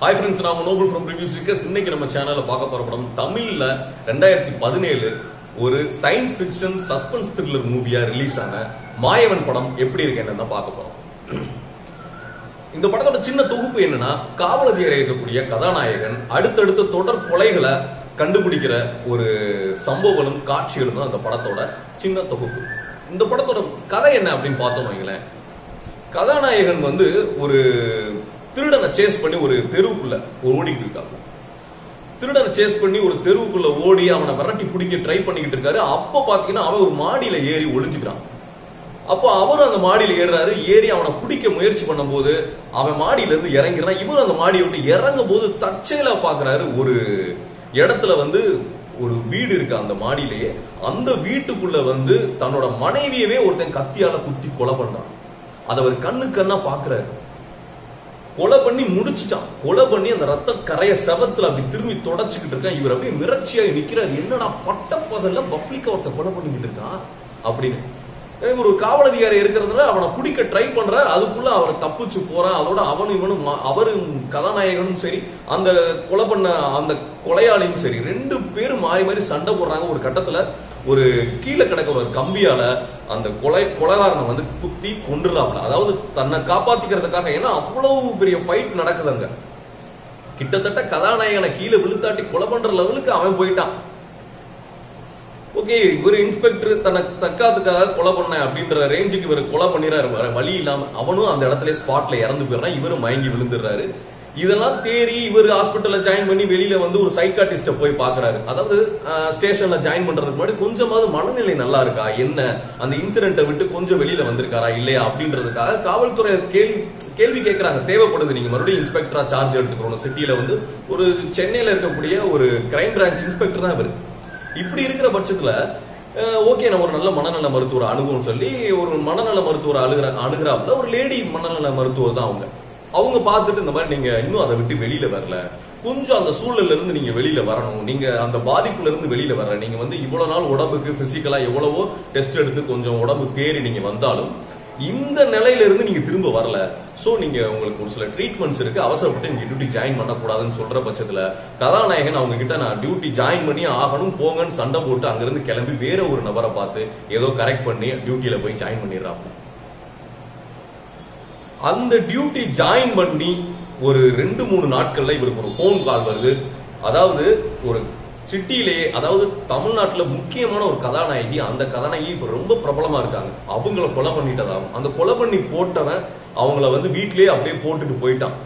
Hi friends நான் Nobel from review seekers இன்னைக்கு நம்ம சேனல்ல பார்க்க போற படம் தமிழ்ல ரெண்டாயிரத்தி பதினேழு ஒரு சயின்ஸ் ஃபிக்ஷன் சஸ்பென்ஸ் த்ரில்லர் மூவியா ரிலீஸ் ஆன மாயவன் படம் எப்படி இருக்கேன்னு தான் பார்க்க போறோம். இந்த படத்தோட சின்ன தொகுப்பு என்னன்னா காவலதியரை இருக்கக்கூடிய கதாநாயகன் அடுத்தடுத்த தொடர் கொலைகளை கண்டுபிடிக்கிற ஒரு சம்பவங்களும் காட்சிகளும் தான் அந்த படத்தோட சின்ன தொகுப்பு. இந்த படத்தோட கதை என்ன அப்படின்னு பார்த்தோம் வைங்களேன். கதாநாயகன் வந்து ஒரு திருடனை சேஸ் பண்ணி ஒரு தெருவுக்குள்ள ஓடிக்கிட்டு இருக்காங்க திருடனை சேஸ் பண்ணி ஒரு தெருவுக்குள்ள ஓடி அவனை விரட்டி பிடிக்க ட்ரை பண்ணிக்கிட்டு இருக்காரு. அப்ப பாத்தீங்கன்னா அவன் ஒரு மாடியில ஏறி ஒளிஞ்சுக்கிறான். அப்போ அவரும் அந்த மாடியில ஏறுறாரு. ஏறி அவனை பிடிக்க முயற்சி பண்ணும்போது அவன் மாடியில இருந்து இறங்கிறான் இவரும் அந்த மாடியை விட்டு இறங்கும் போது தற்செயலா பாக்குறாரு. ஒரு இடத்துல வந்து ஒரு வீடு இருக்கு அந்த மாடியிலேயே. அந்த வீட்டுக்குள்ள வந்து தன்னோட மனைவியவே ஒருத்தன் கத்தியால குத்தி கொலை பண்றான். அதை அவர் கண்ணு கண்ணா பாக்குறாரு. கொலை பண்ணி முடிச்சிட்டான். கொலை பண்ணி அந்த ரத்த கரைய செவத்துல அப்படி திரும்பி தொடச்சுக்கிட்டு இருக்கான். இவர் அப்படியே மிரட்சியாகி நிக்கிறார். என்னடா பட்ட பகல்ல பப்ளிக்க ஒருத்த கொலை பண்ணிக்கிட்டு இருக்கான் அப்படின்னு. ஒரு காவல் அதிகாரி இருக்கிறதுனால அவனை பிடிக்க ட்ரை பண்றாரு. அதுக்குள்ள அவர் தப்பிச்சு போறான். அதோட அவனும் இவனும் மா- அவரும் கதாநாயகனும் சரி அந்த கொலை பண்ண அந்த கொலையாளியும் சரி ரெண்டு பேரும் மாறி மாறி சண்டை போடுறாங்க. ஒரு கட்டத்துல ஒரு கீழே கிடக்க ஒரு கம்பியால அந்த கொலை கொலைகாரனை வந்து குத்தி கொண்டுறாப்ல அதாவது தன்னை காப்பாத்திக்கிறதுக்காக ஏன்னா அவ்வளவு பெரிய ஃபைட் நடக்குது அங்க. கிட்டத்தட்ட கதாநாயகனை கீழே விழுத்தாட்டி கொலை பண்ற லெவலுக்கு அவன் போயிட்டான். ஓகே இவர் இன்ஸ்பெக்டர் தன்னை தக்காதுக்காக கொலை பண்ண அப்படின்ற ரேஞ்சுக்கு இவர் கொலை பண்ணிடுறாரு. வேற வழி இல்லாம அவனும் அந்த இடத்துல ஸ்பாட்ல இறந்து போயிடுறான். இவரும் மயங்கி விழுந்துடுறாரு. இதெல்லாம் தேறி இவர் ஹாஸ்பிட்டல்ல ஜாயின் பண்ணி வெளியில வந்து ஒரு சைக்காட்டிஸ்ட போய் பாக்குறாரு அதாவது ஸ்டேஷன்ல ஜாயின் பண்றதுக்கு முன்னாடி கொஞ்சமாவது மனநிலை நல்லா இருக்கா? என்ன? அந்த இன்சிடென்ட்டை விட்டு கொஞ்சம் வெளியில வந்திருக்காரா? இல்லையா? அப்படின்றதுக்காக காவல்துறை கேள்வி கேள்வி கேட்கறாங்க தேவைப்படுது நீங்க மறுபடியும் இன்ஸ்பெக்டரா சார்ஜ் எடுத்துக்கணும். சிட்டியில வந்து ஒரு சென்னையில இருக்கக்கூடிய ஒரு கிரைம் பிரான்ச் இன்ஸ்பெக்டர் தான் இவர். இப்படி இருக்கிற பட்சத்துல ஓகே நம்ம ஒரு நல்ல மனநல மருத்துவர் அணுகுவோம் சொல்லி ஒரு மனநல மருத்துவர் அழுகிற அணுகிறாப்புல ஒரு லேடி மனநல மருத்துவர் தான் அவங்க. அவங்க பார்த்துட்டு இந்த மாதிரி நீங்க இன்னும் அதை விட்டு வெளியில வரல. கொஞ்சம் அந்த சூழல்ல இருந்து நீங்க வெளியில வரணும். நீங்க அந்த பாதிப்புல இருந்து வெளியில வர நீங்க வந்து இவ்வளவு நாள் உடம்புக்கு பிசிக்கலா எவ்வளவோ டெஸ்ட் எடுத்து கொஞ்சம் உடம்பு தேறி நீங்க வந்தாலும் இந்த நிலையிலிருந்து நீங்கள் நீங்க திரும்ப வரல. ஸோ நீங்க உங்களுக்கு ஒரு சில ட்ரீட்மெண்ட்ஸ் இருக்கு. அவசரப்பட்டு நீங்க டியூட்டி ஜாயின் பண்ணக்கூடாதுன்னு சொல்ற பட்சத்துல கதாநாயகன் அவங்க கிட்ட நான் டியூட்டி ஜாயின் பண்ணி ஆகணும் போங்கன்னு சண்டை போட்டு அங்கிருந்து கிளம்பி வேற ஒரு நபரை பார்த்து ஏதோ கரெக்ட் பண்ணி டியூட்டியில போய் ஜாயின் பண்ணிடுறாங்க அந்த டியூட்டி ஜாயின் பண்ணி ஒரு ரெண்டு மூணு நாட்கள்ல இவருக்கு ஒரு ஃபோன் கால் வருது. அதாவது ஒரு சிட்டியிலேயே அதாவது தமிழ்நாட்டுல முக்கியமான ஒரு கதாநாயகி அந்த கதாநாயகி இப்ப ரொம்ப பிரபலமா இருக்காங்க. அவங்கள கொலை பண்ணிட்டதாகும் அந்த கொலை பண்ணி போட்டவன் அவங்கள வந்து வீட்லயே அப்படியே போட்டுட்டு போயிட்டான்.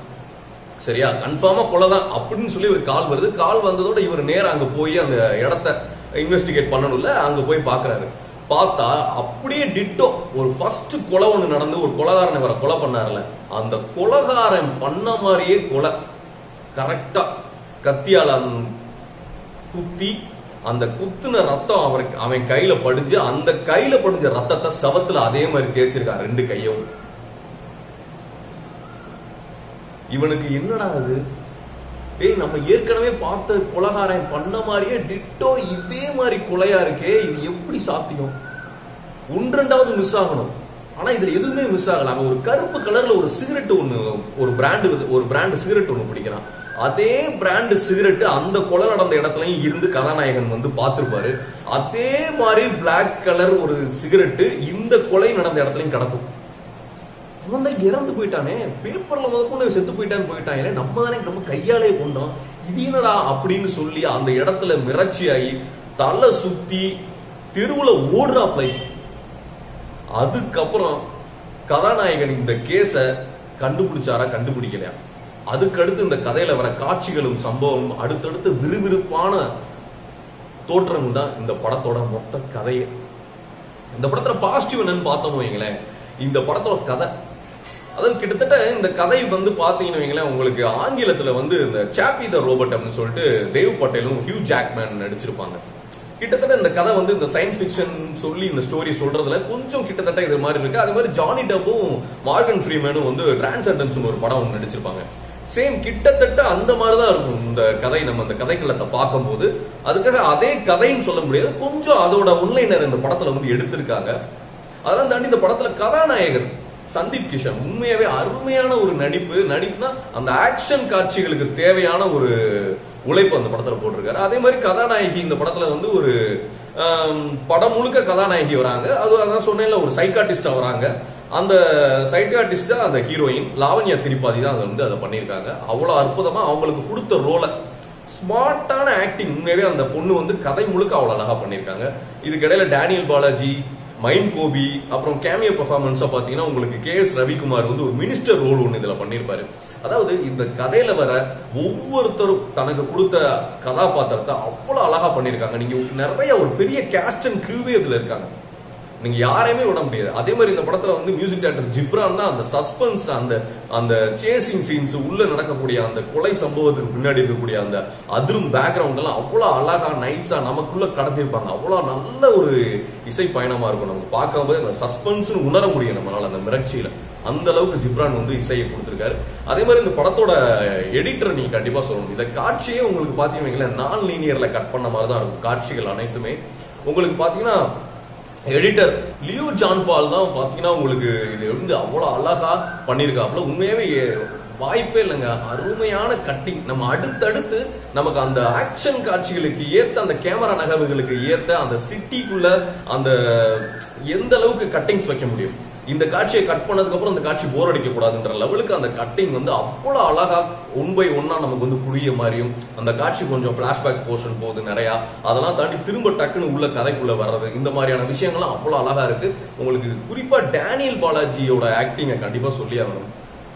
சரியா? கன்ஃபார்மா கொலை தான் அப்படின்னு சொல்லி ஒரு கால் வருது. கால் வந்ததோட இவர் நேராக அங்க போய் அந்த இடத்த இன்வெஸ்டிகேட் பண்ணணும்ல அங்க போய் பாக்குறாரு. பார்த்தா அப்படியே டிட்டோ ஒரு ஃபர்ஸ்ட் கொலை ஒன்று நடந்து ஒரு கொலகாரனை இவரை கொலை பண்ணார்ல அந்த கொலகாரன் பண்ண மாதிரியே கொலை. கரெக்டா கத்தியால குத்தி அந்த குத்துன ரத்தம் அவருக்கு அவன் கையில படிஞ்சு அந்த கையில படிஞ்ச ரத்தத்தை சவத்துல அதே மாதிரி தேய்ச்சிருக்கான் ரெண்டு கையும். இவனுக்கு என்னடா அது? ஏய் நம்ம ஏற்கனவே பார்த்த குலகாரன் பண்ண மாதிரியே டிட்டோ இதே மாதிரி கொலையா இருக்கே இது எப்படி சாத்தியம்? ஒன்றெண்டாவது மிஸ் ஆகணும். ஆனா இதுல எதுவுமே மிஸ் ஆகல. அவன் ஒரு கருப்பு கலர்ல ஒரு சிகரெட் ஒண்ணு ஒரு பிராண்டு ஒரு பிராண்டு சிகரெட் ஒண்ணு பிடிக்கிறான். அதே பிராண்டு சிகரெட் அந்த கொலை நடந்த இடத்துலயும் இருந்து கதாநாயகன் வந்து பார்த்திருப்பாரு. அதே மாதிரி பிளாக் கலர் ஒரு சிகரெட்டு இந்த கொலை நடந்த இடத்துலயும் கிடக்கும். அவன் தான் இறந்து போயிட்டானே. பேப்பர்ல முதற்கொண்டு செத்து போயிட்டான்னு போயிட்டான். நம்ம தானே நம்ம கையாலே கொண்டோம். இது என்னடா அப்படின்னு சொல்லி அந்த இடத்துல மிரட்சியாகி தலை சுத்தி தெருவுல ஓடுறாப்ல அதுக்கப்புறம் கதாநாயகன் இந்த கேஸ கண்டுபிடிச்சாரா கண்டுபிடிக்கலையா? அதுக்கடுத்து இந்த கதையில வர காட்சிகளும் சம்பவம் அடுத்தடுத்து விறுவிறுப்பான தோற்றம் தான் இந்த படத்தோட மொத்த கதையே. இந்த படத்துல பாசிட்டிவ் என்னன்னு பார்த்தோம் வைங்களேன். இந்த படத்தோட கதை. அதாவது கிட்டத்தட்ட இந்த கதை வந்து பாத்தீங்கன்னு வைங்களேன் உங்களுக்கு ஆங்கிலத்துல வந்து இந்த சாப்பி த ரோபோட் அப்படின்னு சொல்லிட்டு தேவ் பட்டேலும் ஹியூ ஜாக்மேன் நடிச்சிருப்பாங்க. கிட்டத்தட்ட இந்த கதை வந்து இந்த சயின்ஸ் ஃபிக்ஷன் சொல்லி இந்த ஸ்டோரி சொல்றதுல கொஞ்சம் கிட்டத்தட்ட இது மாதிரி இருக்கு. அது மாதிரி ஜானி டப்பும் மார்கன் ஃப்ரீமேனும் வந்து டிரான்சண்டன்ஸ் ஒரு படம் ஒன்று நடிச்சிருப்பாங்க. சேம் கிட்டத்தட்ட அந்த மாதிரி தான் இருக்கும் இந்த கதை நம்ம அந்த கதைக்களத்தை பார்க்கும்போது. அதுக்காக அதே கதைன்னு சொல்ல முடியாது. கொஞ்சம் அதோட ஒன்லைனர் இந்த படத்துல வந்து எடுத்திருக்காங்க. அதெல்லாம் தாண்டி இந்த படத்துல கதாநாயகர் சந்தீப் கிஷன் உண்மையாவே அருமையான ஒரு நடிப்பு. நடிப்புனா அந்த ஆக்ஷன் காட்சிகளுக்கு தேவையான ஒரு உழைப்பு அந்த படத்துல போட்டிருக்காரு. அதே மாதிரி கதாநாயகி இந்த படத்துல வந்து ஒரு படம் முழுக்க கதாநாயகி வராங்க. அது அதான் சொன்னேன்ல ஒரு சைக்காட்டிஸ்டா வராங்க. அந்த சைக்காட்டிஸ்டா அந்த ஹீரோயின் லாவண்யா திரிபாதி தான் அதை வந்து அதை பண்ணியிருக்காங்க. அவ்வளோ அற்புதமாக அவங்களுக்கு கொடுத்த ரோலை ஸ்மார்ட்டான ஆக்டிங் உண்மையாகவே அந்த பொண்ணு வந்து கதை முழுக்க அவ்வளோ அழகாக பண்ணியிருக்காங்க. இதுக்கிடையில் டேனியல் பாலாஜி மைன் கோபி அப்புறம் கேமியோ பெர்ஃபார்மன்ஸா பார்த்தீங்கன்னா உங்களுக்கு கே எஸ் ரவிக்குமார் வந்து ஒரு மினிஸ்டர் ரோல் ஒன்று இதில் பண்ணியிருப்பாரு. அதாவது இந்த கதையில வர ஒவ்வொருத்தரும் தனக்கு கொடுத்த கதாபாத்திரத்தை அவ்வளோ அழகாக பண்ணியிருக்காங்க. நீங்கள் நிறைய ஒரு பெரிய கேஸ்ட் அண்ட் க்ரூவே இதில் இருக்காங்க. நீங்க யாரையுமே விட முடியாது. அதே மாதிரி இந்த படத்துல வந்து மியூசிக் டேரக்டர் ஜிப்ரான் தான் அந்த சஸ்பென்ஸ் அந்த அந்த சேசிங் சீன்ஸ் உள்ள நடக்கக்கூடிய அந்த கொலை சம்பவத்துக்கு பின்னாடி இருக்கக்கூடிய அந்த அதிரும் பேக்ரவுண்ட் எல்லாம் அவ்வளவு அழகா நைஸா நமக்குள்ள கடத்திருப்பாங்க அவ்வளவு நல்ல ஒரு இசை பயணமா இருக்கும். நம்ம பார்க்கும்போது அந்த சஸ்பென்ஸ்னு உணர முடியும் நம்மளால அந்த மிரட்சியில. அந்த அளவுக்கு ஜிப்ரான் வந்து இசையை கொடுத்திருக்காரு. அதே மாதிரி இந்த படத்தோட எடிட்டர் நீங்க கண்டிப்பா சொல்லணும். இந்த காட்சியே உங்களுக்கு பாத்தீங்கன்னா நான் லீனியர்ல கட் பண்ண மாதிரி தான் இருக்கும். காட்சிகள் அனைத்துமே. உங்களுக்கு பாத்தீங்கன்னா எடிட்டர் லியோ ஜான் பால் தான் பாத்தீங்கன்னா உங்களுக்கு இது வந்து அவ்வளவு அழகா பண்ணிருக்காப்ல உண்மையாவே வாய்ப்பே இல்லைங்க. அருமையான கட்டிங் நம்ம அடுத்தடுத்து நமக்கு அந்த ஆக்ஷன் காட்சிகளுக்கு ஏத்த அந்த கேமரா நகர்வுகளுக்கு ஏத்த அந்த சிட்டிக்குள்ள அந்த எந்த அளவுக்கு கட்டிங்ஸ் வைக்க முடியும்? இந்த காட்சியை கட் பண்ணதுக்கு அப்புறம் அந்த காட்சி போர் அடிக்க கூடாதுன்ற லெவலுக்கு அந்த கட்டிங் வந்து அவ்வளவு அழகா ஒன் பை ஒன்னா நமக்கு வந்து புரிய மாதிரியும் அந்த காட்சி கொஞ்சம் பிளாஷ்பேக் போர்ஷன் போகுது நிறையா. அதெல்லாம் தாண்டி திரும்ப டக்குன்னு உள்ள கதைக்குள்ள வர்றது இந்த மாதிரியான விஷயங்கள்லாம் அவ்வளவு அழகா இருக்கு. உங்களுக்கு குறிப்பா டேனியல் பாலாஜியோட ஆக்டிங்கை கண்டிப்பா சொல்லி ஆகணும்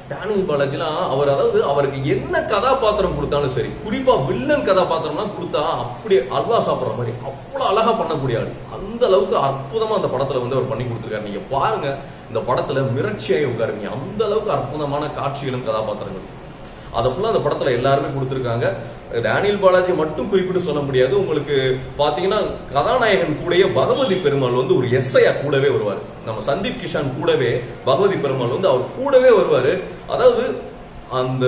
டேனியல் பாலாஜிலாம் அவர் அதாவது அவருக்கு என்ன கதாபாத்திரம் கொடுத்தாலும் சரி குறிப்பா வில்லன் கதாபாத்திரம்லாம் கொடுத்தா அப்படியே அல்வா சாப்பிட்ற மாதிரி அவ்வளவு அழகா பண்ணக்கூடிய ஆள். அந்த அளவுக்கு அற்புதமா அந்த படத்துல வந்து அவர் பண்ணி கொடுத்துருக்காரு. நீங்க பாருங்க இந்த படத்துல மிரட்சியாய் உட்காருங்க. அந்த அளவுக்கு அற்புதமான காட்சிகளும் கதாபாத்திரங்களும். அதை ஃபுல்லாக அந்த படத்தில் எல்லாருமே கொடுத்துருக்காங்க. டேனியல் பாலாஜி மட்டும் குறிப்பிட்டு சொல்ல முடியாது. உங்களுக்கு பார்த்தீங்கன்னா கதாநாயகன் கூடயே பகவதி பெருமாள் வந்து ஒரு எஸ்ஐயா கூடவே வருவார். நம்ம சந்தீப் கிஷான் கூடவே பகவதி பெருமாள் வந்து அவர் கூடவே வருவார். அதாவது அந்த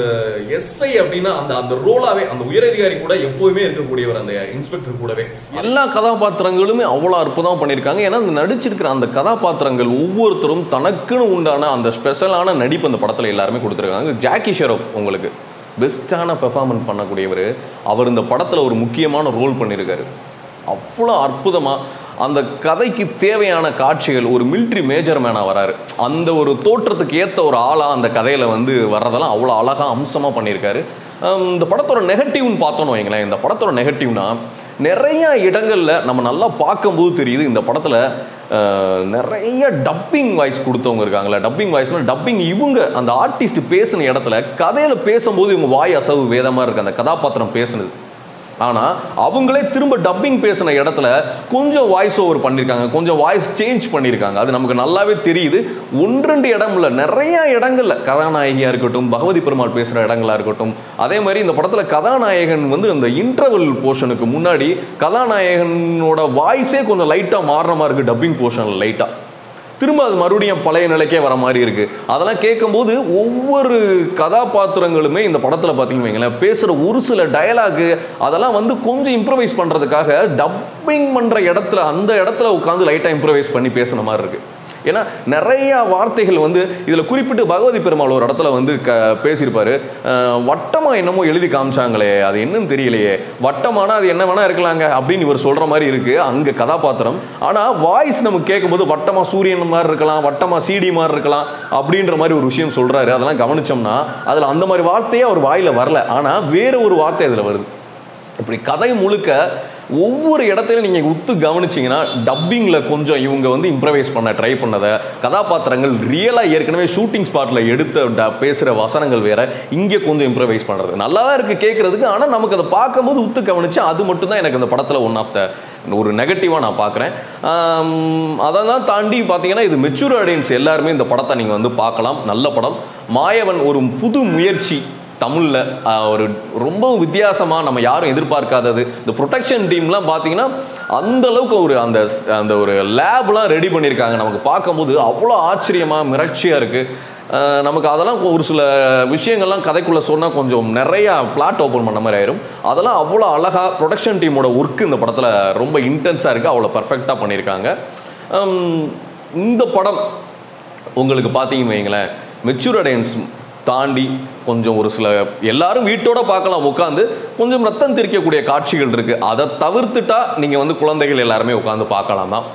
எஸ்ஐ அப்படின்னா அந்த அந்த ரோலாவே அந்த உயரதிகாரி கூட எப்பவுமே இருக்கக்கூடியவர் அந்த இன்ஸ்பெக்டர் கூடவே. எல்லா கதாபாத்திரங்களுமே அவ்வளோ அற்புதமாக பண்ணியிருக்காங்க. ஏன்னா அந்த நடிச்சிருக்கிற அந்த கதாபாத்திரங்கள் ஒவ்வொருத்தரும் தனக்குன்னு உண்டான அந்த ஸ்பெஷலான நடிப்பு அந்த படத்தில் எல்லாருமே கொடுத்துருக்காங்க. ஜாக்கி ஷெரோஃப் உங்களுக்கு பெஸ்ட்டான பெர்ஃபார்மன்ஸ் பண்ணக்கூடியவர். அவர் இந்த படத்தில் ஒரு முக்கியமான ரோல் பண்ணியிருக்காரு. அவ்வளோ அற்புதமாக அந்த கதைக்கு தேவையான காட்சிகள் ஒரு மிலிட்ரி மேஜர் மேனாக வராரு. அந்த ஒரு தோற்றத்துக்கு ஏற்ற ஒரு ஆளாக அந்த கதையில் வந்து வர்றதெல்லாம் அவ்வளோ அழகாக அம்சமாக பண்ணியிருக்காரு. இந்த படத்தோட நெகட்டிவ்னு பார்த்தோன்னு வைங்களேன் இந்த படத்தோட நெகட்டிவ்னா நிறைய இடங்களில் நம்ம நல்லா பார்க்கும்போது தெரியுது இந்த படத்தில் நிறைய டப்பிங் வாய்ஸ் கொடுத்தவங்க இருக்காங்களே டப்பிங் வாய்ஸ்னால் டப்பிங் இவங்க அந்த ஆர்டிஸ்ட் பேசின இடத்துல கதையில் பேசும்போது இவங்க வாய் அசவு வேதமாக இருக்குது அந்த கதாபாத்திரம் பேசுனது. ஆனால் அவங்களே திரும்ப டப்பிங் பேசின இடத்துல கொஞ்சம் வாய்ஸ் ஓவர் பண்ணியிருக்காங்க கொஞ்சம் வாய்ஸ் சேஞ்ச் பண்ணியிருக்காங்க அது நமக்கு நல்லாவே தெரியுது. ஒன்று ரெண்டு இடம் நிறைய இடங்கள்ல கதாநாயகியாக இருக்கட்டும் பகவதி பெருமாள் பேசுகிற இடங்களா இருக்கட்டும் அதே மாதிரி இந்த படத்தில் கதாநாயகன் வந்து அந்த இன்டர்வல் போர்ஷனுக்கு முன்னாடி கதாநாயகனோட வாய்ஸே கொஞ்சம் லைட்டாக மாறுற மாதிரி இருக்குது டப்பிங் போர்ஷனில் லைட்டாக திரும்ப அது மறுபடியும் பழைய நிலைக்கே வர மாதிரி இருக்குது அதெல்லாம் கேட்கும்போது ஒவ்வொரு கதாபாத்திரங்களுமே இந்த படத்தில் பார்த்தீங்கன்னு வைங்களேன் பேசுகிற ஒரு சில டயலாகு அதெல்லாம் வந்து கொஞ்சம் இம்ப்ரவைஸ் பண்ணுறதுக்காக டப்பிங் பண்ணுற இடத்துல அந்த இடத்துல உட்காந்து லைட்டாக இம்ப்ரவைஸ் பண்ணி பேசுன மாதிரி இருக்குது ஏன்னா நிறைய வார்த்தைகள் வந்து இதில் குறிப்பிட்டு பகவதி பெருமாள் ஒரு இடத்துல வந்து க பேசியிருப்பாரு. வட்டமாக என்னமோ எழுதி காமிச்சாங்களே அது என்னன்னு தெரியலையே. வட்டமானா அது என்ன வேணா இருக்கலாங்க அப்படின்னு இவர் சொல்கிற மாதிரி இருக்குது அங்கே கதாபாத்திரம். ஆனால் வாய்ஸ் நமக்கு கேட்கும்போது வட்டமாக சூரியன் மாதிரி இருக்கலாம் வட்டமாக சிடி மாதிரி இருக்கலாம் அப்படின்ற மாதிரி ஒரு விஷயம் சொல்கிறாரு அதெல்லாம் கவனிச்சோம்னா அதில் அந்த மாதிரி வார்த்தையே அவர் வாயில் வரல. ஆனால் வேறு ஒரு வார்த்தை அதில் வருது. இப்படி கதை முழுக்க ஒவ்வொரு இடத்துலையும் நீங்கள் உத்து கவனிச்சிங்கன்னா டப்பிங்கில் கொஞ்சம் இவங்க வந்து இம்ப்ரவைஸ் பண்ண ட்ரை பண்ணதை கதாபாத்திரங்கள் ரியலாக ஏற்கனவே ஷூட்டிங் ஸ்பாட்டில் எடுத்த ட- பேசுகிற வசனங்கள் வேறு இங்கே கொஞ்சம் இம்ப்ரவைஸ் பண்ணுறது நல்லா தான் இருக்குது கேட்குறதுக்கு ஆனால் நமக்கு அதை பார்க்கும்போது உத்து கவனிச்சு அது மட்டும்தான் எனக்கு அந்த படத்தில் ஒன் ஆஃப் த ஒரு நெகட்டிவாக நான் பார்க்குறேன். அதெல்லாம் தாண்டி பார்த்தீங்கன்னா இது மெச்சூர் ஆடியன்ஸ் எல்லாருமே இந்த படத்தை நீங்கள் வந்து பார்க்கலாம். நல்ல படம். மாயவன் ஒரு புது முயற்சி தமிழில் ஒரு ரொம்ப வித்தியாசமாக நம்ம யாரும் எதிர்பார்க்காதது. இந்த ப்ரொடெக்ஷன் டீம்லாம் பார்த்தீங்கன்னா அந்த அளவுக்கு ஒரு அந்த அந்த ஒரு லேப்லாம் ரெடி பண்ணியிருக்காங்க நமக்கு பார்க்கும்போது அவ்வளோ ஆச்சரியமாக மிரட்சியாக இருக்குது நமக்கு அதெல்லாம் ஒரு சில விஷயங்கள்லாம் கதைக்குள்ளே சொன்னால் கொஞ்சம் நிறையா பிளாட் ஓப்பன் பண்ண மாதிரி ஆயிரும். அதெல்லாம் அவ்வளோ அழகாக ப்ரொடக்ஷன் டீமோட ஒர்க் இந்த படத்தில் ரொம்ப இன்டென்ஸாக இருக்குது அவ்வளோ பர்ஃபெக்டாக பண்ணியிருக்காங்க இந்த படம் உங்களுக்கு பார்த்தீங்கன்னு வைங்களேன் மெச்சூர் அடையன்ஸ் தாண்டி கொஞ்சம் ஒரு சில எல்லாரும் வீட்டோட பார்க்கலாம் உட்காந்து கொஞ்சம் ரத்தம் தெரிக்கக்கூடிய காட்சிகள் இருக்குது அதை தவிர்த்துட்டா நீங்கள் வந்து குழந்தைகள் எல்லாருமே உட்காந்து பார்க்கலாம் தான்.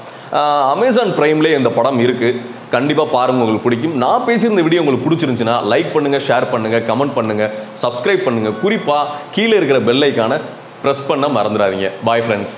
அமேசான் ப்ரைம்லேயே இந்த படம் இருக்குது கண்டிப்பாக பாருங்கள் உங்களுக்கு பிடிக்கும். நான் பேசியிருந்த வீடியோ உங்களுக்கு பிடிச்சிருந்துச்சுன்னா லைக் பண்ணுங்கள் ஷேர் பண்ணுங்கள் கமெண்ட் பண்ணுங்கள் சப்ஸ்கிரைப் பண்ணுங்கள் குறிப்பாக கீழே இருக்கிற பெல்லைக்கான ப்ரெஸ் பண்ண மறந்துடாதீங்க. Bye friends